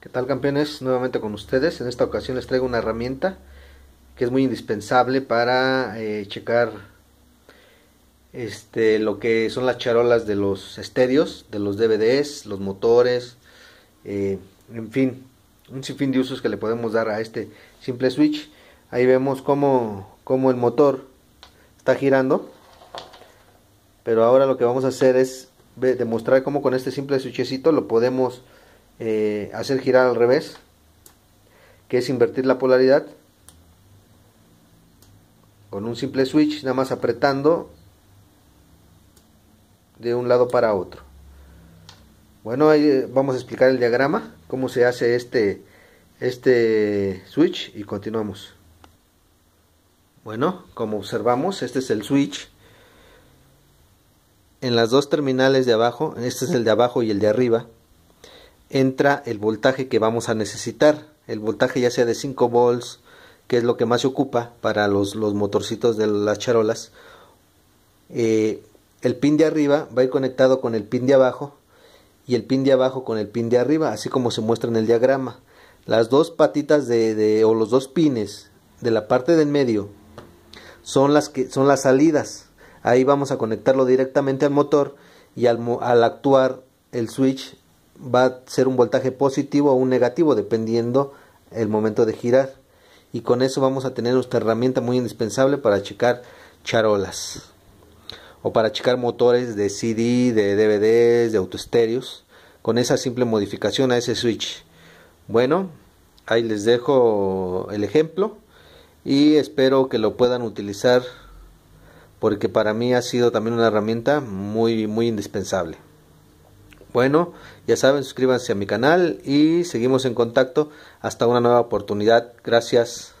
¿Qué tal campeones? Nuevamente con ustedes. En esta ocasión les traigo una herramienta que es muy indispensable para eh, checar este, lo que son las charolas de los estéreos, de los DVDs, los motores, eh, en fin, un sinfín de usos que le podemos dar a este simple switch. Ahí vemos cómo, cómo el motor está girando, pero ahora lo que vamos a hacer es demostrar cómo con este simple switchecito lo podemos eh, hacer girar al revés, que es invertir la polaridad con un simple switch, nada más apretando de un lado para otro. Bueno, ahí eh, vamos a explicar el diagrama, cómo se hace este, este switch y continuamos. Bueno, como observamos, este es el switch. En las dos terminales de abajo, este es el de abajo y el de arriba, entra el voltaje que vamos a necesitar. El voltaje ya sea de 5 volts, que es lo que más se ocupa para los, los motorcitos de las charolas. Eh, el pin de arriba va a ir conectado con el pin de abajo y el pin de abajo con el pin de arriba, así como se muestra en el diagrama. Las dos patitas de, de o los dos pines de la parte del medio son las que son las salidas. Ahí vamos a conectarlo directamente al motor y al, al actuar el switch va a ser un voltaje positivo o un negativo dependiendo el momento de girar. Y con eso vamos a tener nuestra herramienta muy indispensable para checar charolas o para checar motores de CD, de DVDs, de autoestéreos con esa simple modificación a ese switch. Bueno ahí les dejo el ejemplo y espero que lo puedan utilizar porque para mí ha sido también una herramienta muy muy indispensable bueno, ya saben, suscríbanse a mi canal y seguimos en contacto hasta una nueva oportunidad. Gracias.